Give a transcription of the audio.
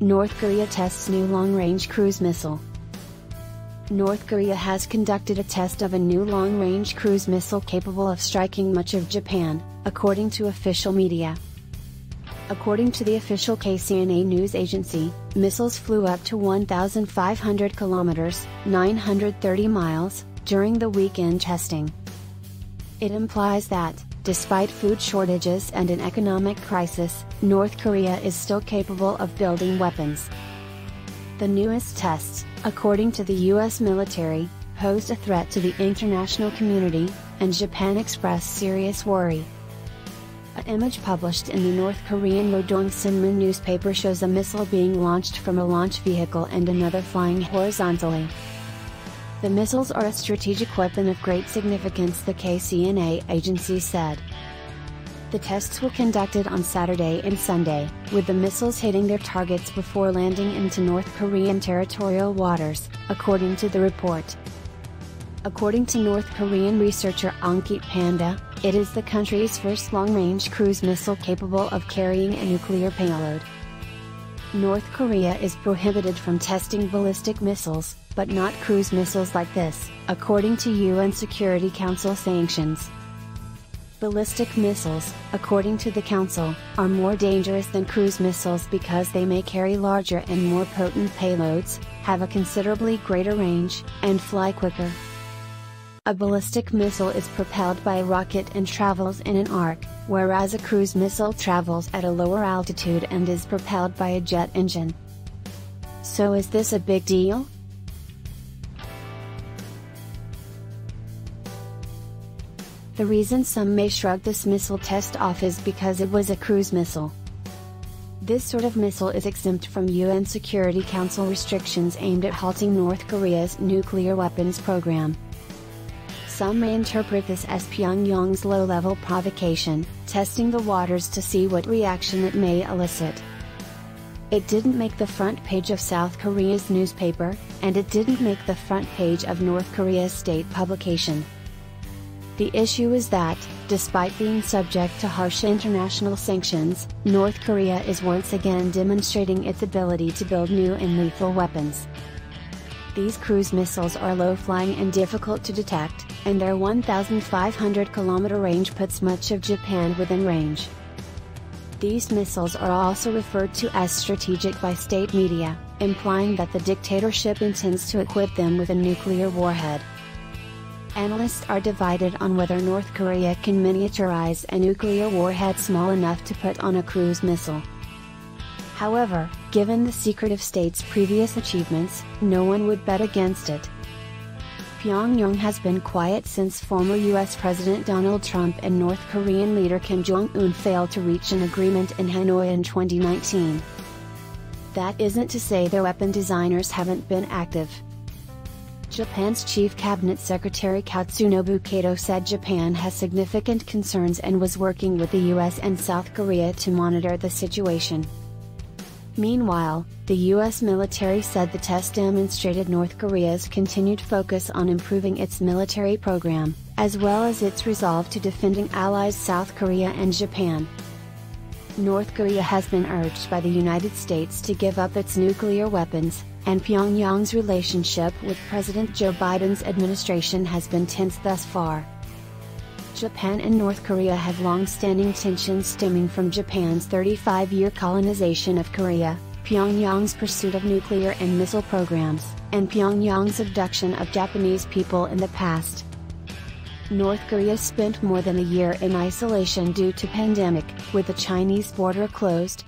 North Korea tests new long range cruise missile. North Korea has conducted a test of a new long range cruise missile capable of striking much of Japan, according to official media. According to the official KCNA news agency, missiles flew up to 1,500 kilometers, 930 miles, during the weekend testing. It implies that, despite food shortages and an economic crisis, North Korea is still capable of building weapons. The newest tests, according to the US military, posed a threat to the international community, and Japan expressed serious worry. An image published in the North Korean Rodong Sinmun newspaper shows a missile being launched from a launch vehicle and another flying horizontally. The missiles are a strategic weapon of great significance, the KCNA agency said. The tests were conducted on Saturday and Sunday, with the missiles hitting their targets before landing into North Korean territorial waters, according to the report. According to North Korean researcher Ankit Panda, it is the country's first long range cruise missile capable of carrying a nuclear payload. North Korea is prohibited from testing ballistic missiles, but not cruise missiles like this, according to UN Security Council sanctions. Ballistic missiles, according to the Council, are more dangerous than cruise missiles because they may carry larger and more potent payloads, have a considerably greater range, and fly quicker. A ballistic missile is propelled by a rocket and travels in an arc, whereas a cruise missile travels at a lower altitude and is propelled by a jet engine. So is this a big deal? The reason some may shrug this missile test off is because it was a cruise missile. This sort of missile is exempt from UN Security Council restrictions aimed at halting North Korea's nuclear weapons program. Some may interpret this as Pyongyang's low level provocation, testing the waters to see what reaction it may elicit. It didn't make the front page of South Korea's newspaper, and it didn't make the front page of North Korea's state publication. The issue is that, despite being subject to harsh international sanctions, North Korea is once again demonstrating its ability to build new and lethal weapons. These cruise missiles are low flying and difficult to detect, and their 1,500 km range puts much of Japan within range. These missiles are also referred to as strategic by state media, implying that the dictatorship intends to equip them with a nuclear warhead. Analysts are divided on whether North Korea can miniaturize a nuclear warhead small enough to put on a cruise missile. However, given the secretive state's previous achievements, no one would bet against it. Pyongyang has been quiet since former US President Donald Trump and North Korean leader Kim Jong un failed to reach an agreement in Hanoi in 2019. That isn't to say their weapon designers haven't been active. Japan's Chief Cabinet Secretary Katsunobu Kato said Japan has significant concerns and was working with the US and South Korea to monitor the situation. Meanwhile, the US military said the test demonstrated North Korea's continued focus on improving its military program, as well as its resolve to defending allies South Korea and Japan. North Korea has been urged by the United States to give up its nuclear weapons, and Pyongyang's relationship with President Joe Biden's administration has been tense thus far. Japan and North Korea have long-standing tensions stemming from Japan's 35-year colonization of Korea, Pyongyang's pursuit of nuclear and missile programs, and Pyongyang's abduction of Japanese people in the past. North Korea spent more than a year in isolation due to pandemic, with the Chinese border closed,